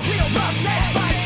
real roughness.